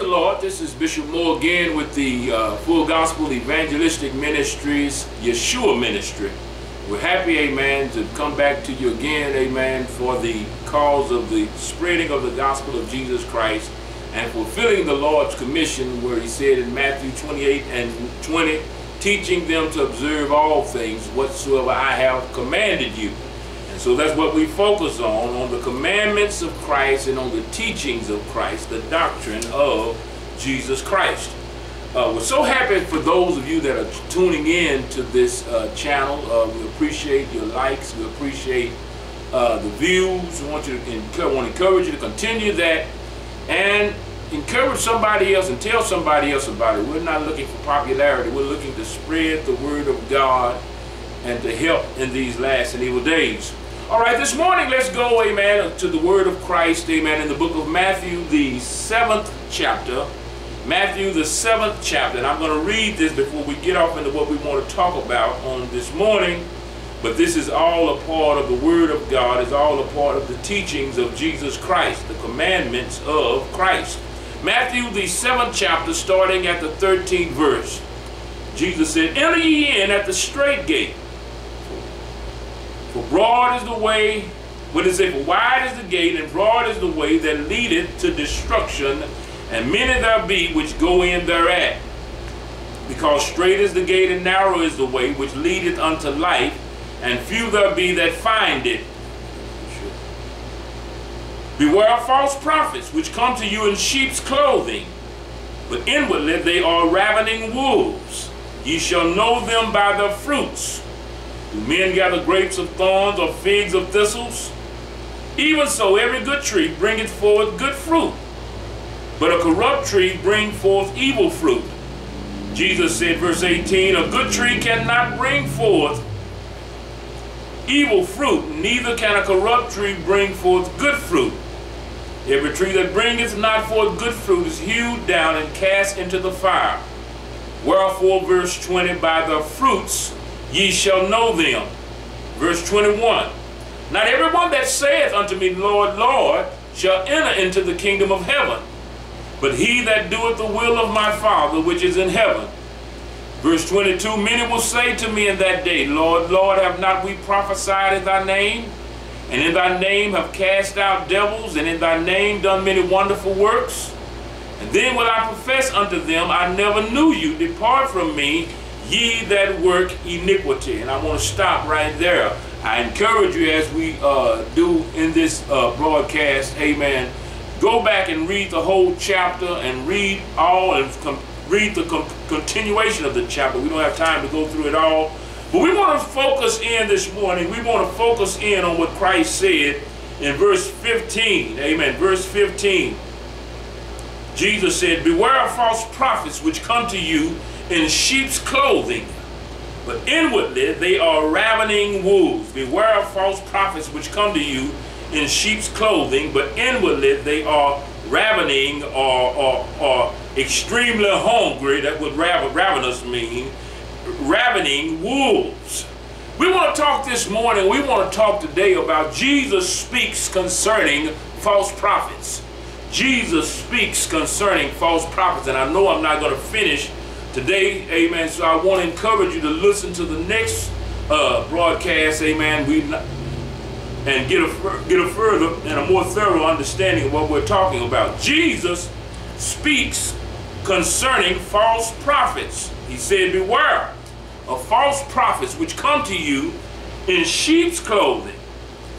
the Lord. This is Bishop Moore again with the uh, Full Gospel Evangelistic Ministries, Yeshua Ministry. We're happy, amen, to come back to you again, amen, for the cause of the spreading of the gospel of Jesus Christ and fulfilling the Lord's commission where he said in Matthew 28 and 20, teaching them to observe all things whatsoever I have commanded you. So that's what we focus on, on the commandments of Christ and on the teachings of Christ, the doctrine of Jesus Christ. Uh, we're so happy for those of you that are tuning in to this uh, channel. Uh, we appreciate your likes. We appreciate uh, the views. We want, you to, want to encourage you to continue that and encourage somebody else and tell somebody else about it. We're not looking for popularity. We're looking to spread the word of God and to help in these last and evil days. All right, this morning let's go, amen, to the word of Christ, amen, in the book of Matthew, the seventh chapter. Matthew, the seventh chapter. And I'm going to read this before we get off into what we want to talk about on this morning. But this is all a part of the Word of God, is all a part of the teachings of Jesus Christ, the commandments of Christ. Matthew, the seventh chapter, starting at the 13th verse. Jesus said, Enter ye in at the strait gate. For broad is the way, what does it? For wide is the gate, and broad is the way that leadeth to destruction, and many there be which go in thereat. Because strait is the gate, and narrow is the way which leadeth unto life, and few there be that find it. Beware of false prophets, which come to you in sheep's clothing, but inwardly they are ravening wolves. Ye shall know them by their fruits. Do men gather grapes of thorns or figs of thistles? Even so, every good tree bringeth forth good fruit, but a corrupt tree bring forth evil fruit. Jesus said, verse 18, A good tree cannot bring forth evil fruit, neither can a corrupt tree bring forth good fruit. Every tree that bringeth not forth good fruit is hewed down and cast into the fire. Wherefore, verse 20, by the fruits ye shall know them. Verse 21, Not everyone that saith unto me, Lord, Lord, shall enter into the kingdom of heaven, but he that doeth the will of my Father which is in heaven. Verse 22, Many will say to me in that day, Lord, Lord, have not we prophesied in thy name? And in thy name have cast out devils, and in thy name done many wonderful works? And then will I profess unto them, I never knew you. Depart from me, ye that work iniquity. And I want to stop right there. I encourage you as we uh, do in this uh, broadcast, amen, go back and read the whole chapter and read all and read the continuation of the chapter. We don't have time to go through it all. But we want to focus in this morning. We want to focus in on what Christ said in verse 15. Amen. Verse 15. Jesus said, Beware of false prophets which come to you in sheep's clothing, but inwardly they are ravening wolves. Beware of false prophets which come to you in sheep's clothing, but inwardly they are ravening or, or, or extremely hungry. That would ravenous mean. Ravening wolves. We want to talk this morning, we want to talk today about Jesus speaks concerning false prophets. Jesus speaks concerning false prophets. And I know I'm not going to finish today, amen. So I want to encourage you to listen to the next uh, broadcast, amen. We and get a get a further and a more thorough understanding of what we're talking about. Jesus speaks concerning false prophets. He said, "Beware of false prophets which come to you in sheep's clothing."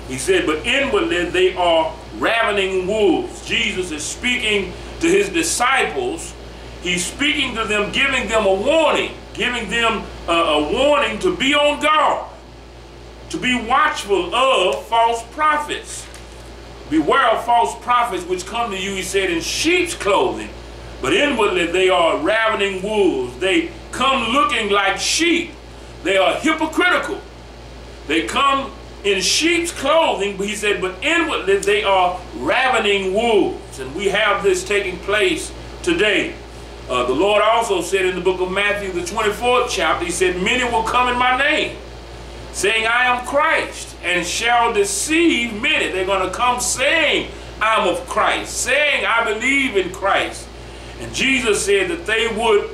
He said, "But inwardly they are ravening wolves." Jesus is speaking to his disciples. He's speaking to them, giving them a warning, giving them a, a warning to be on guard to be watchful of false prophets. Beware of false prophets which come to you, he said, in sheep's clothing, but inwardly they are ravening wolves. They come looking like sheep. They are hypocritical. They come in sheep's clothing, but he said, but inwardly they are ravening wolves. And we have this taking place today. Uh, the Lord also said in the book of Matthew, the 24th chapter, he said, many will come in my name saying, I am Christ, and shall deceive many. They're going to come saying, I'm of Christ, saying, I believe in Christ. And Jesus said that they would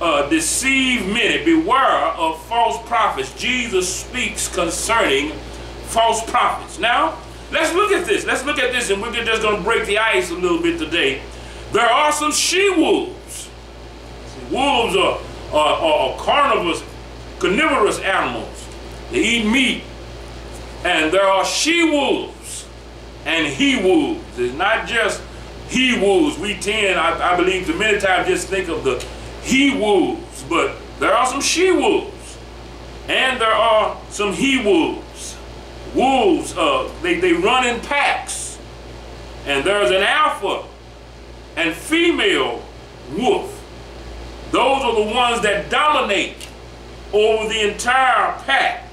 uh, deceive many. Beware of false prophets. Jesus speaks concerning false prophets. Now, let's look at this. Let's look at this, and we're just going to break the ice a little bit today. There are some she-wolves. Wolves are, are, are carnivorous, carnivorous animals. They eat meat. And there are she-wolves and he-wolves. It's not just he-wolves. We tend, I, I believe, to many times just think of the he-wolves, but there are some she-wolves. And there are some he-wolves. Wolves, uh, they, they run in packs. And there's an alpha and female wolf. Those are the ones that dominate over the entire pack.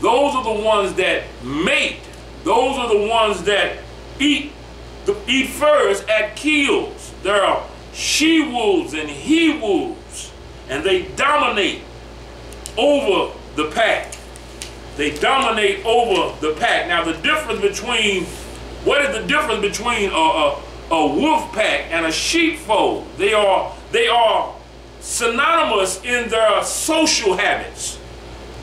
Those are the ones that mate. Those are the ones that eat the, eat first at kills. There are she-wolves and he-wolves, and they dominate over the pack. They dominate over the pack. Now the difference between, what is the difference between a, a, a wolf pack and a sheepfold? They are, they are synonymous in their social habits.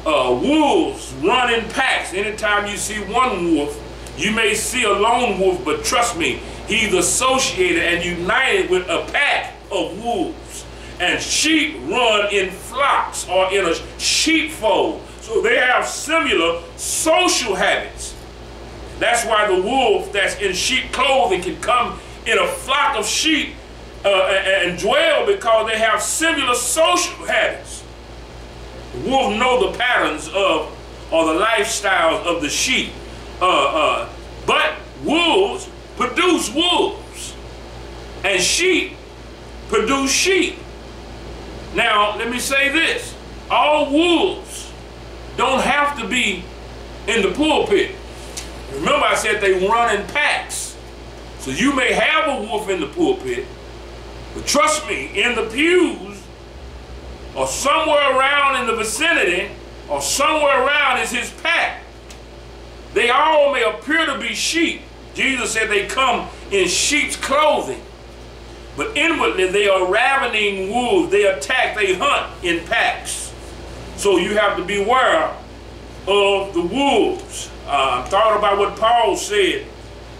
Uh, wolves run in packs. Anytime you see one wolf, you may see a lone wolf, but trust me, he's associated and united with a pack of wolves. And sheep run in flocks or in a sheepfold. So they have similar social habits. That's why the wolf that's in sheep clothing can come in a flock of sheep and, and dwell because they have similar social habits. The wolf know the patterns of or the lifestyles of the sheep. Uh, uh, but wolves produce wolves, and sheep produce sheep. Now, let me say this. All wolves don't have to be in the pulpit. Remember I said they run in packs. So you may have a wolf in the pulpit, trust me, in the pews, or somewhere around in the vicinity, or somewhere around is his pack. They all may appear to be sheep. Jesus said they come in sheep's clothing. But inwardly they are ravening wolves. They attack, they hunt in packs. So you have to beware of the wolves. Uh, I'm thought about what Paul said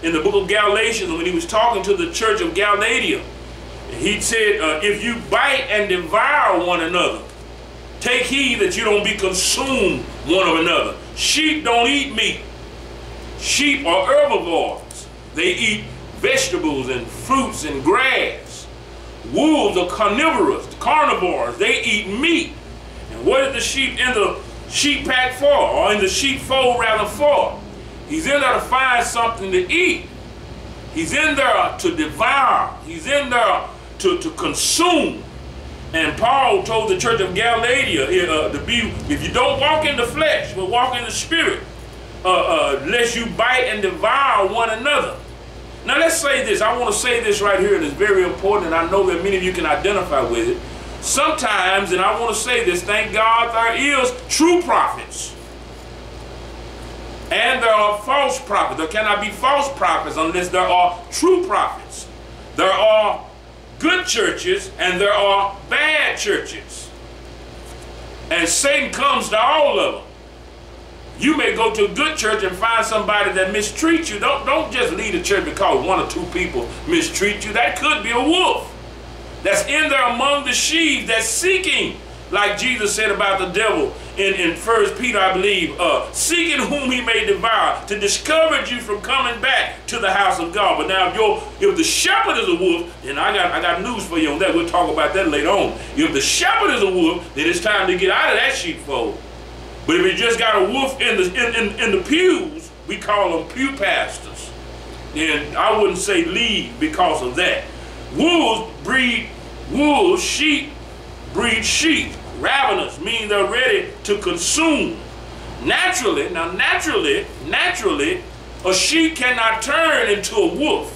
in the book of Galatians when he was talking to the church of Galatia. He said, uh, if you bite and devour one another, take heed that you don't be consumed one of another. Sheep don't eat meat. Sheep are herbivores. They eat vegetables and fruits and grass. Wolves are carnivorous, carnivores. They eat meat. And what is the sheep in the sheep pack for, or in the sheepfold rather for? He's in there to find something to eat. He's in there to devour. He's in there to, to consume. And Paul told the church of Galatia uh, to be, if you don't walk in the flesh, but walk in the spirit, uh, uh, lest you bite and devour one another. Now let's say this. I want to say this right here, and it's very important, and I know that many of you can identify with it. Sometimes, and I want to say this, thank God there is true prophets. And there are false prophets. There cannot be false prophets unless there are true prophets. There are good churches and there are bad churches. And Satan comes to all of them. You may go to a good church and find somebody that mistreats you. Don't, don't just leave the church because one or two people mistreat you. That could be a wolf that's in there among the sheep that's seeking, like Jesus said about the devil in, in 1 Peter, I believe, uh, seeking whom he may devour, to discourage you from coming back to the house of God. But now if you're, if the shepherd is a wolf, then I got, I got news for you on that. We'll talk about that later on. If the shepherd is a wolf, then it's time to get out of that sheepfold. But if you just got a wolf in the, in, in, in the pews, we call them pew pastors. And I wouldn't say lead because of that. Wolves breed wolves, sheep breed sheep. Ravenous mean they're ready to consume. Naturally, now naturally, naturally, a sheep cannot turn into a wolf,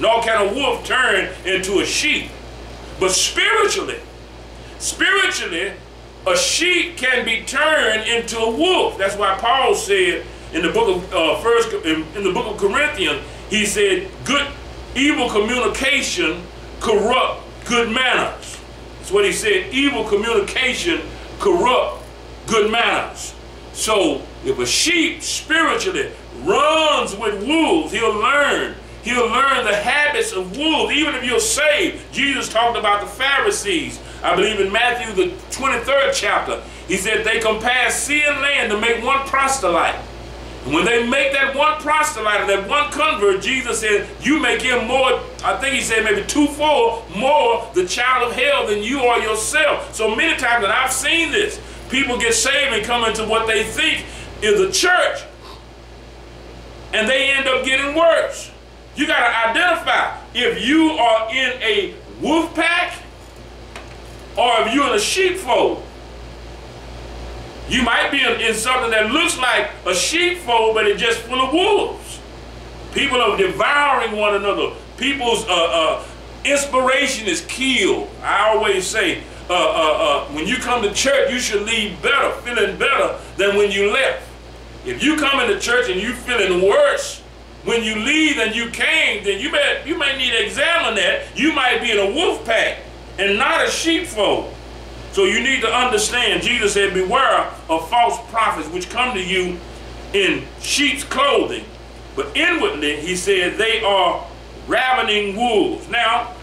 nor can a wolf turn into a sheep. But spiritually, spiritually, a sheep can be turned into a wolf. That's why Paul said in the book of uh, first in, in the book of Corinthians, he said, "Good, evil communication corrupt good manners. What he said. Evil communication corrupt good manners. So if a sheep spiritually runs with wolves, he'll learn. He'll learn the habits of wolves, even if you're saved. Jesus talked about the Pharisees. I believe in Matthew, the 23rd chapter. He said they compared sea and land to make one proselyte. And when they make that one proselyte, that one convert, Jesus said, you make him more, I think he said maybe twofold more the child of hell than you are yourself. So many times, and I've seen this, people get saved and come into what they think is a church. And they end up getting worse. You got to identify if you are in a wolf pack or if you're in a sheepfold. You might be in, in, something that looks like a sheepfold, but it's just full of wolves. People are devouring one another. People's uh, uh, inspiration is killed. I always say, uh, uh, uh, when you come to church, you should leave better, feeling better than when you left. If you come into church and you're feeling worse when you leave than you came, then you may, you may need to examine that. You might be in a wolf pack and not a sheepfold. So you need to understand, Jesus said, beware of false prophets which come to you in sheep's clothing. But inwardly, he said, they are ravening wolves. Now,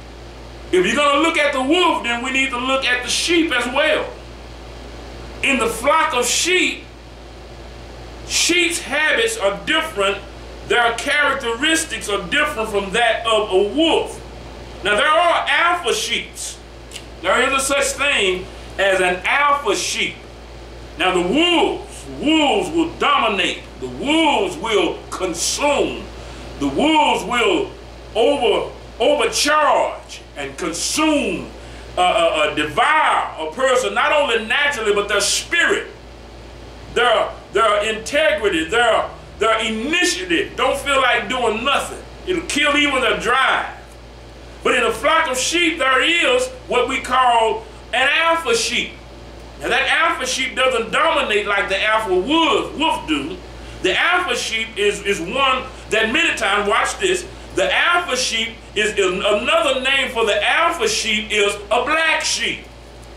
if you're going to look at the wolf, then we need to look at the sheep as well. In the flock of sheep, sheep's habits are different. Their characteristics are different from that of a wolf. Now, there are alpha sheeps. There is a such thing as an alpha sheep. Now, the wolves, wolves will dominate. The wolves will consume. The wolves will over overcharge and consume, uh, uh, uh, devour a person, not only naturally, but their spirit, their, their integrity, their, their initiative. Don't feel like doing nothing. It'll kill even their drive. But in a flock of sheep, there is what we call an alpha sheep. Now that alpha sheep doesn't dominate like the alpha wolf, wolf do. The alpha sheep is, is one that many times, watch this, the alpha sheep is, is another name for the alpha sheep is a black sheep.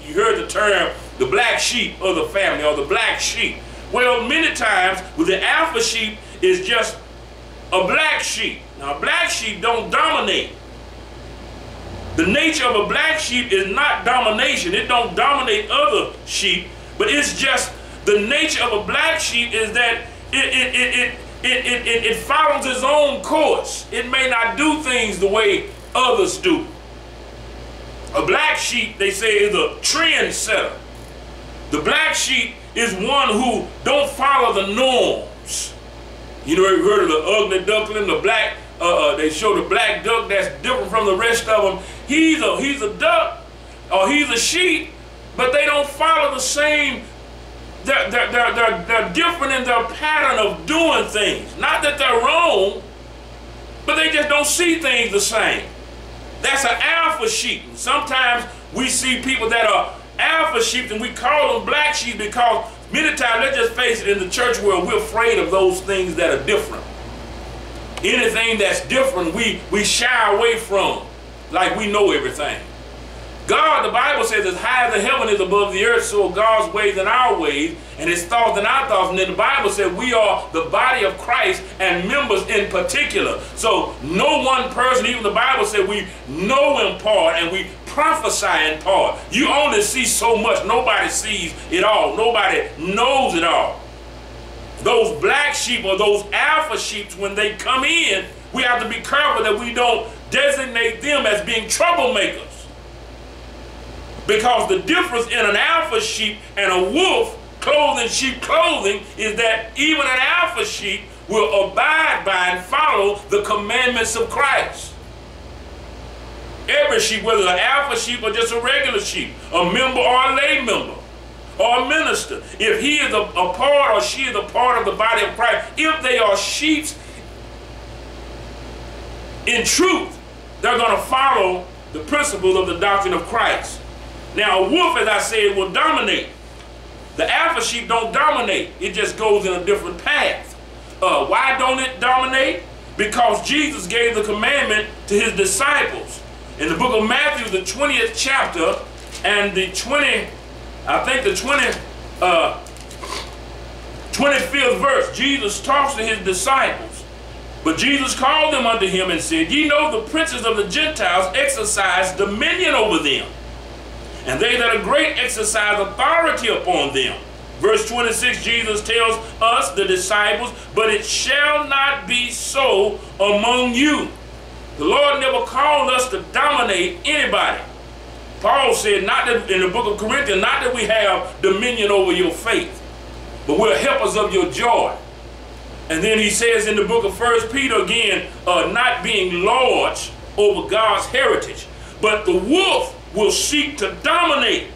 You heard the term the black sheep of the family or the black sheep. Well, many times with the alpha sheep is just a black sheep. Now, black sheep don't dominate. The nature of a black sheep is not domination. It don't dominate other sheep, but it's just the nature of a black sheep is that it, it, it, it it, it, it, follows its own course. It may not do things the way others do. A black sheep, they say, is a trendsetter. The black sheep is one who don't follow the norms. You know, you heard of the ugly duckling, the black, uh, uh, they show the black duck that's different from the rest of them. He's a, he's a duck, or he's a sheep, but they don't follow the same they're, they're, they're, they're, different in their pattern of doing things. Not that they're wrong, but they just don't see things the same. That's an alpha sheep. Sometimes we see people that are alpha sheep and we call them black sheep because many times, let's just face it, in the church world, we're afraid of those things that are different. Anything that's different, we, we shy away from like we know everything. God, the Bible says, as high as the heaven is above the earth, so God's ways than our ways, and his thoughts than our thoughts. And then the Bible said we are the body of Christ and members in particular. So no one person, even the Bible said we know in part and we prophesy in part. You only see so much. Nobody sees it all. Nobody knows it all. Those black sheep or those alpha sheep, when they come in, we have to be careful that we don't designate them as being troublemakers. Because the difference in an alpha sheep and a wolf clothing sheep clothing is that even an alpha sheep will abide by and follow the commandments of Christ. Every sheep, whether an alpha sheep or just a regular sheep, a member or a lay member, or a minister, if he is a, a part or she is a part of the body of Christ, if they are sheep in truth, they're going to follow the principles of the doctrine of Christ. Now, a wolf, as I said, will dominate. The alpha sheep don't dominate. It just goes in a different path. Uh, why don't it dominate? Because Jesus gave the commandment to his disciples. in the book of Matthew, the 20th chapter, and the 20, I think the 20, uh, 25th verse, Jesus talks to his disciples. But Jesus called them unto him and said, Ye know the princes of the Gentiles exercise dominion over them, and they that are great exercise authority upon them. Verse 26, Jesus tells us, the disciples, But it shall not be so among you. The Lord never called us to dominate anybody. Paul said, not that in the book of Corinthians, not that we have dominion over your faith, but we're helpers of your joy. And then he says in the book of First Peter again, uh, not being large over God's heritage, but the wolf will seek to dominate.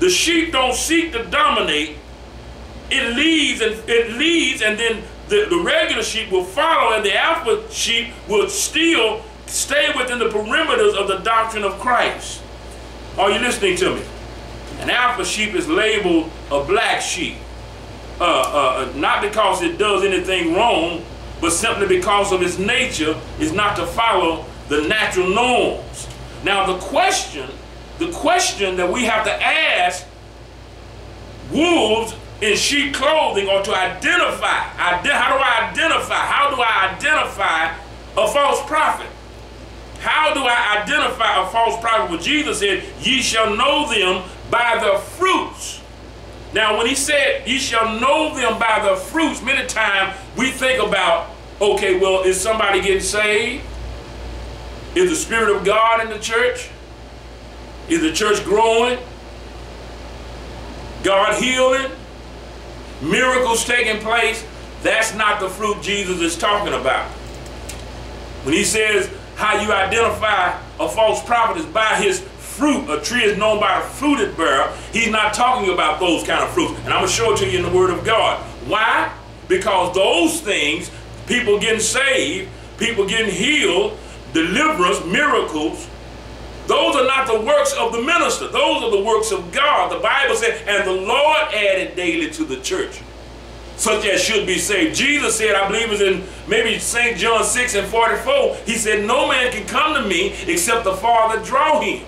The sheep don't seek to dominate. It leads and it leads, and then the, the regular sheep will follow, and the alpha sheep will still stay within the perimeters of the doctrine of Christ. Are you listening to me? An alpha sheep is labeled a black sheep. Uh, uh, uh, not because it does anything wrong, but simply because of its nature is not to follow the natural norms. Now the question, the question that we have to ask wolves in sheep clothing or to identify, how do I identify, how do I identify a false prophet? How do I identify a false prophet? Well, Jesus said, ye shall know them by the fruits. Now, when he said, ye shall know them by the fruits, many times we think about, okay, well, is somebody getting saved? Is the Spirit of God in the church? Is the church growing? God healing? Miracles taking place? That's not the fruit Jesus is talking about. When he says, how you identify a false prophet is by his fruit. A tree is known by the fruit it bears. He's not talking about those kind of fruits. And I'm going to show it to you in the Word of God. Why? Because those things, people getting saved, people getting healed, deliverance, miracles, those are not the works of the minister. Those are the works of God. The Bible said, and the Lord added daily to the church such as should be saved. Jesus said, I believe it's in maybe St. John 6 and 44, he said, no man can come to me except the Father draw him.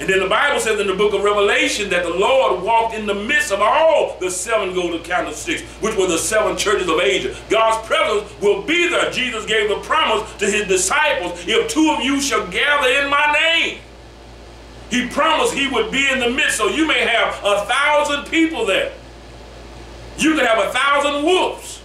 And then the Bible says in the book of Revelation that the Lord walked in the midst of all the seven golden candlesticks, which were the seven churches of Asia. God's presence will be there. Jesus gave the promise to his disciples, if two of you shall gather in my name. He promised he would be in the midst, so you may have a thousand people there. You could have a thousand wolves.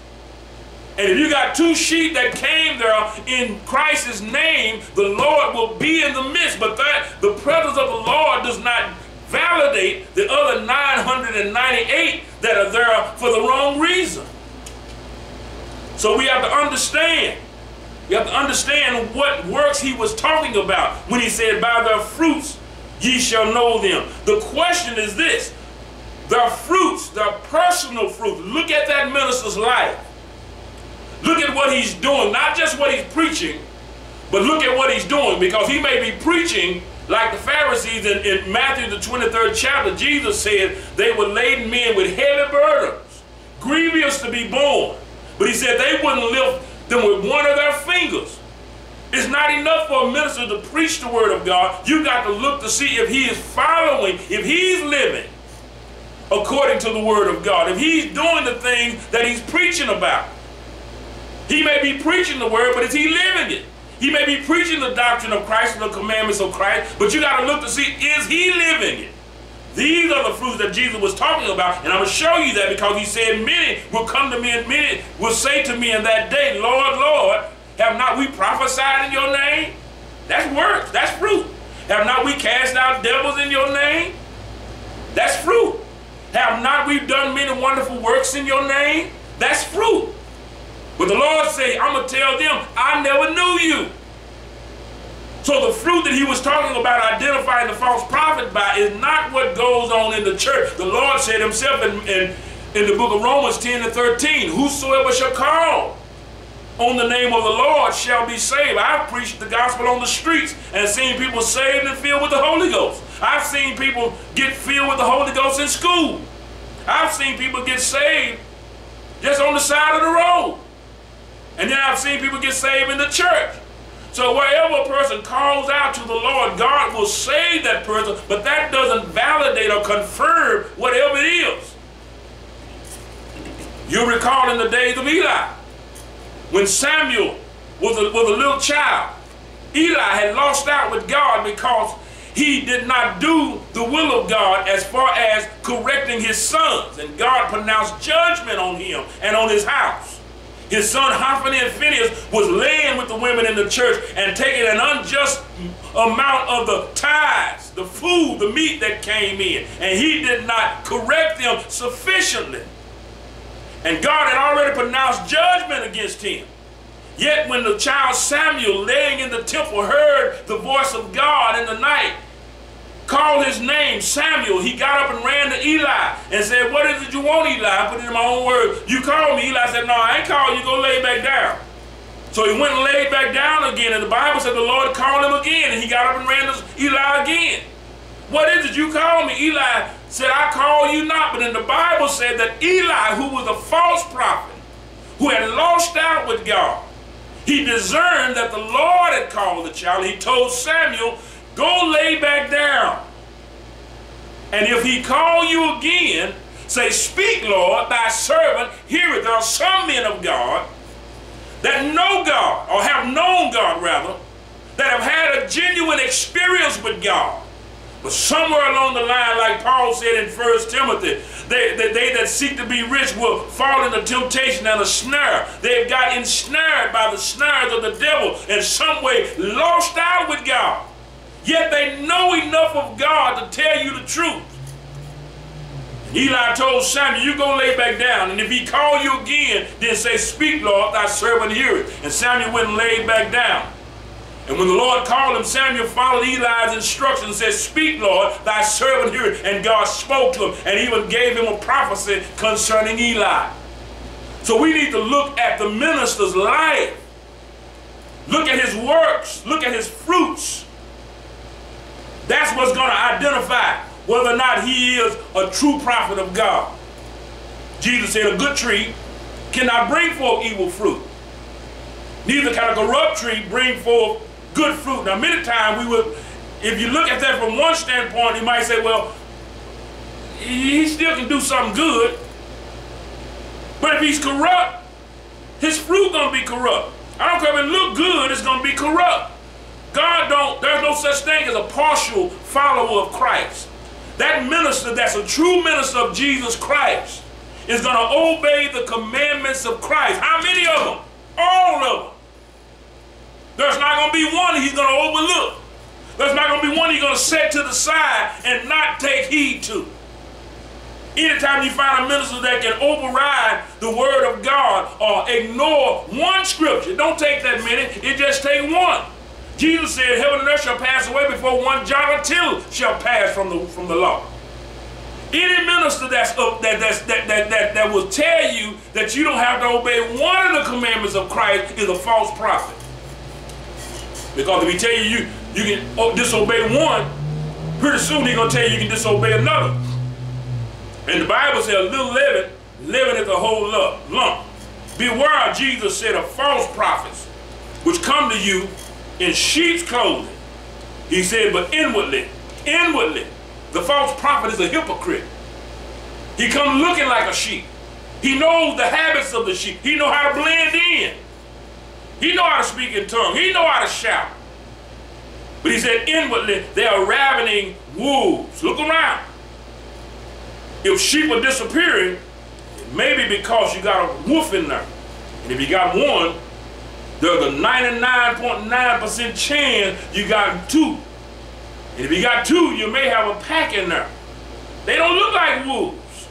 And if you got two sheep that came there in Christ's name, the Lord will be in the midst. But that the presence of the Lord does not validate the other 998 that are there for the wrong reason. So we have to understand. You have to understand what works he was talking about when he said, By their fruits ye shall know them. The question is this the fruits, the personal fruits. Look at that minister's life. Look at what he's doing, not just what he's preaching, but look at what he's doing because he may be preaching like the Pharisees in, in Matthew the 23rd chapter. Jesus said they were laden men with heavy burdens, grievous to be borne. But he said they wouldn't lift them with one of their fingers. It's not enough for a minister to preach the word of God. You got to look to see if he is following, if he's living according to the word of God. If he's doing the things that he's preaching about. He may be preaching the word, but is he living it? He may be preaching the doctrine of Christ and the commandments of Christ, but you got to look to see, is he living it? These are the fruits that Jesus was talking about, and I'm going to show you that because he said, many will come to me and many will say to me in that day, Lord, Lord, have not we prophesied in your name? That's works, that's fruit. Have not we cast out devils in your name? That's fruit. Have not we done many wonderful works in your name? That's fruit. But the Lord say, I'm going to tell them, I never knew you. So the fruit that he was talking about identifying the false prophet by is not what goes on in the church. The Lord said himself in, in, in the book of Romans 10 and 13, Whosoever shall call on the name of the Lord shall be saved. I've preached the gospel on the streets and seen people saved and filled with the Holy Ghost. I've seen people get filled with the Holy Ghost in school. I've seen people get saved just on the side of the road. And then I've seen people get saved in the church. So wherever a person calls out to the Lord, God will save that person, but that doesn't validate or confirm whatever it is. You recall in the days of Eli, when Samuel was a, was a little child, Eli had lost out with God because he did not do the will of God as far as correcting his sons. And God pronounced judgment on him and on his house. His son Hophni and Phinehas was laying with the women in the church and taking an unjust amount of the tithes, the food, the meat that came in. And he did not correct them sufficiently. And God had already pronounced judgment against him. Yet when the child Samuel laying in the temple heard the voice of God in the night, called his name Samuel, he got up and ran to Eli and said, what is it you want, Eli? I put it in my own words. You called me. Eli said, no, I ain't called you. Go lay back down. So he went and laid back down again, and the Bible said the Lord called him again, and he got up and ran to Eli again. What is it you called me? Eli said, I call you not. But then the Bible said that Eli, who was a false prophet, who had lost out with God, he discerned that the Lord had called the child. He told Samuel, go lay back down. And if he call you again, say, speak, Lord, thy servant heareth. There are some men of God that know God, or have known God rather, that have had a genuine experience with God. But somewhere along the line, like Paul said in 1 Timothy, they, they, they, that seek to be rich will fall into temptation and a snare. They've got ensnared by the snares of the devil in some way, lost out with God. Yet they know enough of God to tell you the truth. Eli told Samuel, you go lay back down, and if he call you again, then say, Speak, Lord, thy servant heareth. And Samuel went and laid back down. And when the Lord called him, Samuel followed Eli's instructions and said, Speak, Lord, thy servant heareth. And God spoke to him and even gave him a prophecy concerning Eli. So we need to look at the minister's life. Look at his works. Look at his fruits. That's what's going to identify whether or not he is a true prophet of God. Jesus said a good tree cannot bring forth evil fruit. Neither can a corrupt tree bring forth good fruit. Now, many times we would, if you look at that from one standpoint, you might say, well, he still can do something good. But if he's corrupt, his fruit gonna be corrupt. I don't care if it look good, it's gonna be corrupt. God don't, there's no such thing as a partial follower of Christ. That minister that's a true minister of Jesus Christ is going to obey the commandments of Christ. How many of them? All of them. There's not going to be one he's going to overlook. There's not going to be one he's going to set to the side and not take heed to. Anytime you find a minister that can override the word of God or ignore one scripture, don't take that many, it just take one. Jesus said, heaven and earth shall pass away before one jot or tittle shall pass from the, from the law. Any minister that's up, that, that's, that, that, that, that will tell you that you don't have to obey one of the commandments of Christ is a false prophet. Because if he tell you you, you can oh, disobey one, pretty soon he's going to tell you you can disobey another. And the Bible says little leaven, leaven is a whole lump. Beware, Jesus said, of false prophets, which come to you in sheep's clothing. He said, but inwardly, inwardly, the false prophet is a hypocrite. He come looking like a sheep. He knows the habits of the sheep. He know how to blend in. He know how to speak in tongues. He know how to shout. But he said inwardly, they are ravening wolves. Look around. If sheep are disappearing, it may be because you got a wolf in there. And if you got one, there's a 99.9% chance you got two. And if you got two, you may have a pack in there. They don't look like wolves.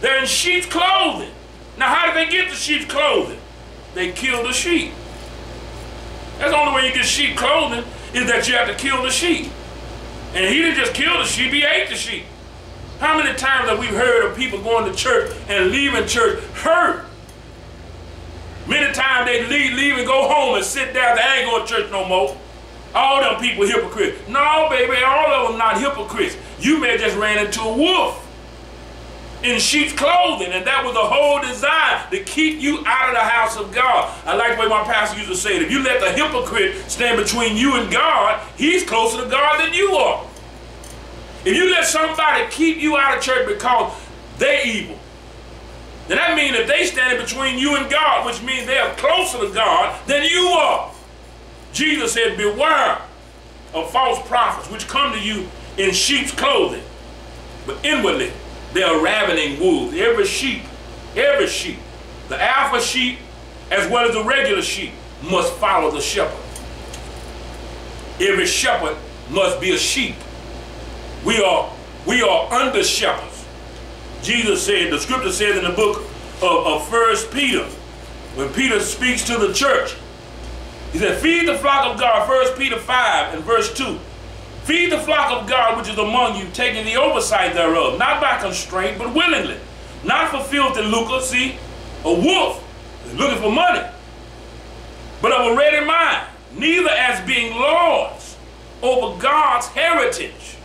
They're in sheep's clothing. Now, how did they get the sheep's clothing? They killed the sheep. That's the only way you get sheep clothing is that you have to kill the sheep. And he didn't just kill the sheep, he ate the sheep. How many times have we heard of people going to church and leaving church hurt? They leave, leave and go home and sit down. They ain't going to church no more. All them people hypocrites. No, baby, all of them not hypocrites. You may just ran into a wolf in sheep's clothing, and that was the whole design to keep you out of the house of God. I like the way my pastor used to say it. If you let the hypocrite stand between you and God, he's closer to God than you are. If you let somebody keep you out of church because they're evil, then that means if they stand between you and God, which means they are closer to God than you are. Jesus said, Beware of false prophets which come to you in sheep's clothing, but inwardly they are ravening wolves. Every sheep, every sheep, the alpha sheep as well as the regular sheep must follow the shepherd. Every shepherd must be a sheep. We are we are under shepherds. Jesus said, the scripture says in the book of, of 1 Peter, when Peter speaks to the church, he said, Feed the flock of God, 1 Peter 5 and verse 2. Feed the flock of God which is among you, taking the oversight thereof, not by constraint, but willingly. Not for filthy lucre, see, a wolf is looking for money, but of a ready mind, neither as being lords over God's heritage,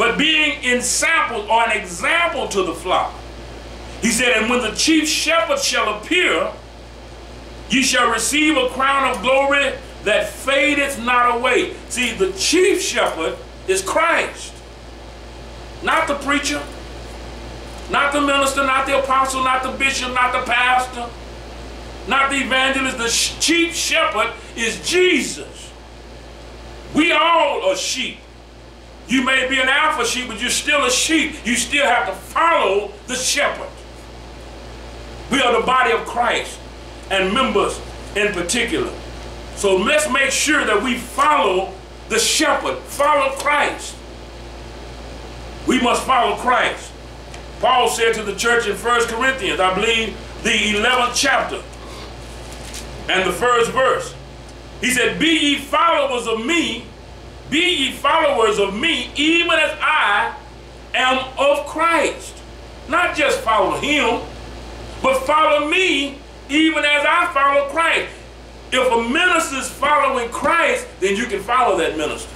but being in sample or an example to the flock. He said, And when the chief shepherd shall appear, ye shall receive a crown of glory that fadeth not away. See, the chief shepherd is Christ, not the preacher, not the minister, not the apostle, not the bishop, not the pastor, not the evangelist. The chief shepherd is Jesus. We all are sheep. You may be an alpha sheep, but you're still a sheep. You still have to follow the shepherd. We are the body of Christ and members in particular. So let's make sure that we follow the shepherd, follow Christ. We must follow Christ. Paul said to the church in 1 Corinthians, I believe the 11th chapter and the first verse. He said, Be ye followers of me, be ye followers of me, even as I am of Christ. Not just follow him, but follow me, even as I follow Christ. If a minister is following Christ, then you can follow that minister.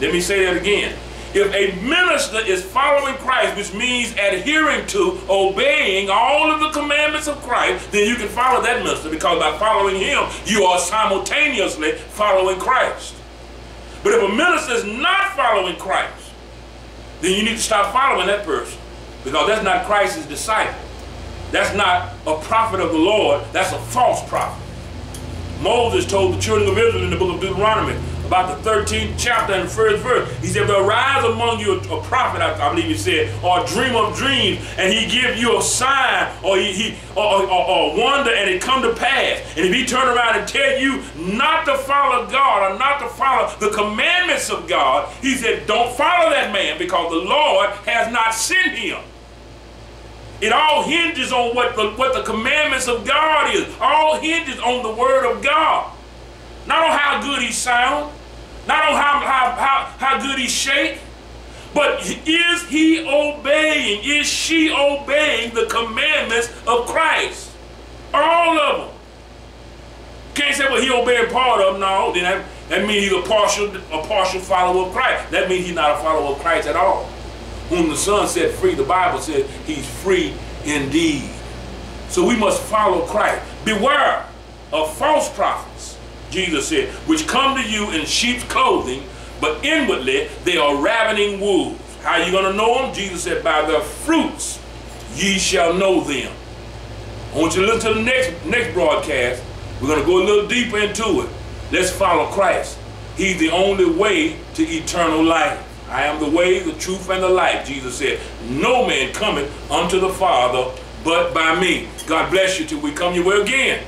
Let me say that again. If a minister is following Christ, which means adhering to, obeying all of the commandments of Christ, then you can follow that minister because by following him, you are simultaneously following Christ. But if a minister is not following Christ, then you need to stop following that person because that's not Christ's disciple. That's not a prophet of the Lord. That's a false prophet. Moses told the children of Israel in the book of Deuteronomy about the 13th chapter and first verse. He said, There arise among you a, prophet, I, believe he said, or a dream of dreams, and he give you a sign, or he, he or, or, or, wonder, and it come to pass. And if he turn around and tell you not to follow God or not to follow the commandments of God, he said, Don't follow that man because the Lord has not sent him. It all hinges on what the, what the commandments of God is. All hinges on the word of God. Not on how good he sound, not on how, how, how, how good he shake, but is he obeying, is she obeying the commandments of Christ? All of them. Can't say, well, he obeying part of them. No, then that, that means he's a partial, a partial follower of Christ. That means he's not a follower of Christ at all whom the Son set free, the Bible says he's free indeed. So we must follow Christ. Beware of false prophets, Jesus said, which come to you in sheep's clothing, but inwardly they are ravening wolves. How are you going to know them? Jesus said, by their fruits ye shall know them. I want you to listen to the next, next broadcast. We're going to go a little deeper into it. Let's follow Christ. He's the only way to eternal life. I am the way, the truth, and the life, Jesus said. No man cometh unto the Father but by me. God bless you till we come your way again.